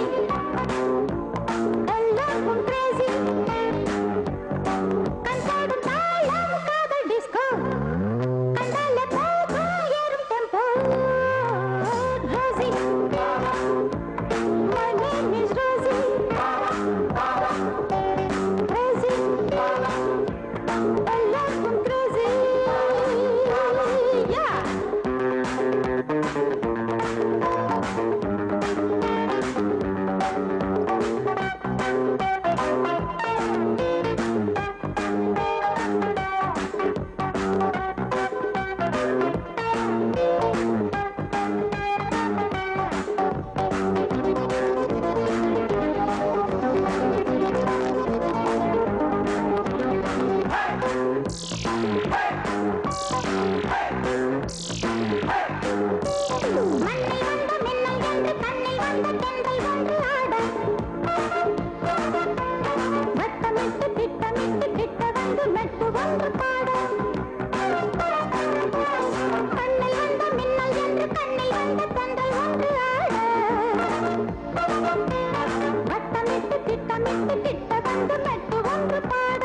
Thank you. ஒன்று பட்டு ஒன்று பாட